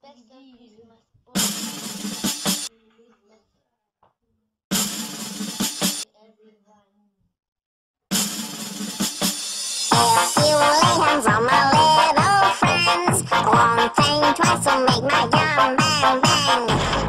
If you lay hands on my little friends. One thing twice will make my gun bang bang.